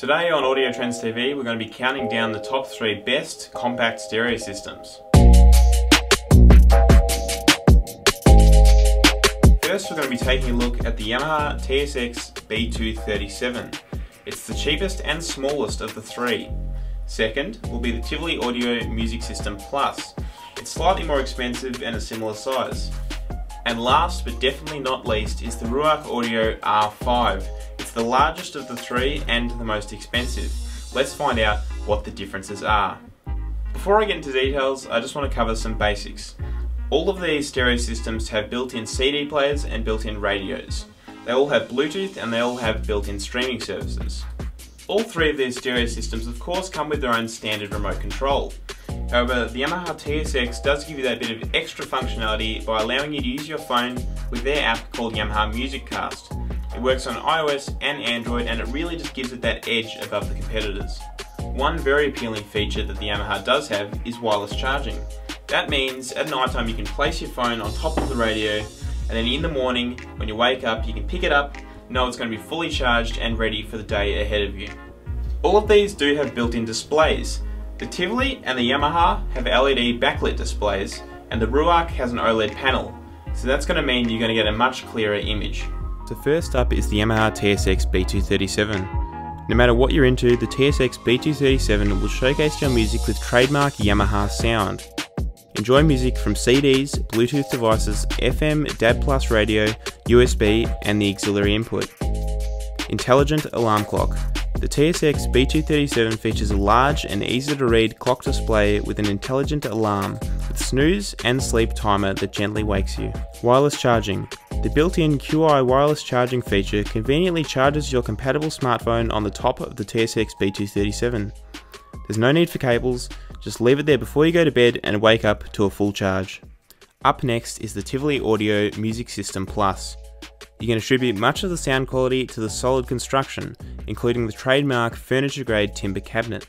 Today on Audio Trends TV, we're going to be counting down the top three best compact stereo systems. First, we're going to be taking a look at the Yamaha TSX B237. It's the cheapest and smallest of the three. Second will be the Tivoli Audio Music System Plus. It's slightly more expensive and a similar size. And last but definitely not least is the Ruark Audio R5. It's the largest of the three and the most expensive. Let's find out what the differences are. Before I get into details, I just want to cover some basics. All of these stereo systems have built-in CD players and built-in radios. They all have Bluetooth and they all have built-in streaming services. All three of these stereo systems of course come with their own standard remote control. However, the Yamaha TSX does give you that bit of extra functionality by allowing you to use your phone with their app called Yamaha MusicCast. It works on iOS and Android and it really just gives it that edge above the competitors. One very appealing feature that the Yamaha does have is wireless charging. That means at night time you can place your phone on top of the radio and then in the morning when you wake up you can pick it up, know it's going to be fully charged and ready for the day ahead of you. All of these do have built-in displays the Tivoli and the Yamaha have LED backlit displays and the Ruark has an OLED panel, so that's going to mean you're going to get a much clearer image. So first up is the Yamaha TSX B237. No matter what you're into, the TSX B237 will showcase your music with trademark Yamaha sound. Enjoy music from CDs, Bluetooth devices, FM, DAB Plus radio, USB and the auxiliary input. Intelligent alarm clock. The TSX B237 features a large and easy to read clock display with an intelligent alarm with snooze and sleep timer that gently wakes you. Wireless charging. The built-in QI wireless charging feature conveniently charges your compatible smartphone on the top of the TSX B237. There's no need for cables, just leave it there before you go to bed and wake up to a full charge. Up next is the Tivoli Audio Music System Plus. You can attribute much of the sound quality to the solid construction, including the trademark furniture grade timber cabinet.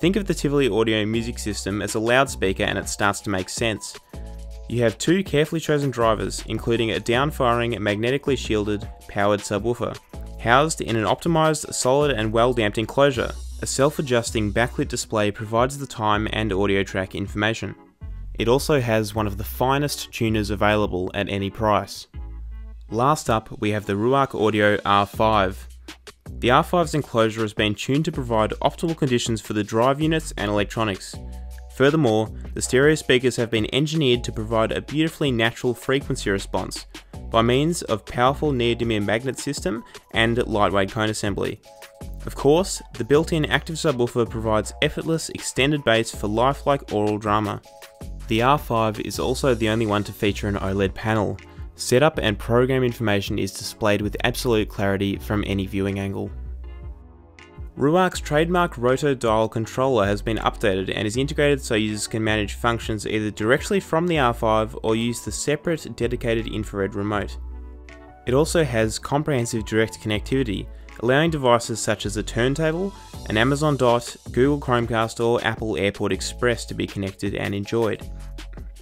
Think of the Tivoli audio music system as a loudspeaker and it starts to make sense. You have two carefully chosen drivers, including a downfiring magnetically shielded powered subwoofer, housed in an optimized solid and well damped enclosure. A self-adjusting backlit display provides the time and audio track information. It also has one of the finest tuners available at any price. Last up, we have the Ruark Audio R5. The R5's enclosure has been tuned to provide optimal conditions for the drive units and electronics. Furthermore, the stereo speakers have been engineered to provide a beautifully natural frequency response by means of powerful neodymium magnet system and lightweight cone assembly. Of course, the built-in active subwoofer provides effortless extended bass for lifelike aural drama. The R5 is also the only one to feature an OLED panel, Setup and program information is displayed with absolute clarity from any viewing angle. Ruark's trademark roto dial controller has been updated and is integrated so users can manage functions either directly from the R5 or use the separate dedicated infrared remote. It also has comprehensive direct connectivity, allowing devices such as a turntable, an Amazon Dot, Google Chromecast or Apple AirPort Express to be connected and enjoyed.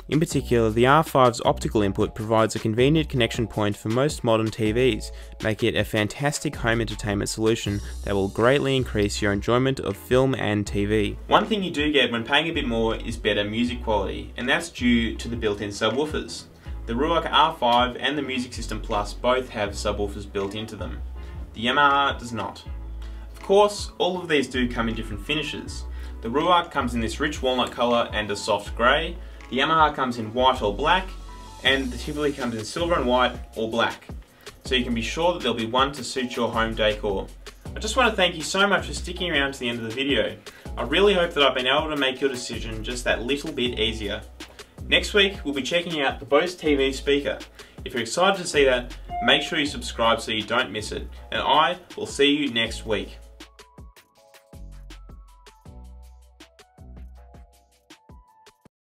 In particular, the R5's optical input provides a convenient connection point for most modern TVs, making it a fantastic home entertainment solution that will greatly increase your enjoyment of film and TV. One thing you do get when paying a bit more is better music quality, and that's due to the built-in subwoofers. The Ruark R5 and the Music System Plus both have subwoofers built into them. The Yamaha does not. Of course, all of these do come in different finishes. The Ruark comes in this rich walnut colour and a soft grey, the Yamaha comes in white or black, and the Tivoli comes in silver and white or black. So you can be sure that there'll be one to suit your home decor. I just want to thank you so much for sticking around to the end of the video. I really hope that I've been able to make your decision just that little bit easier. Next week, we'll be checking out the Bose TV speaker. If you're excited to see that, make sure you subscribe so you don't miss it. And I will see you next week.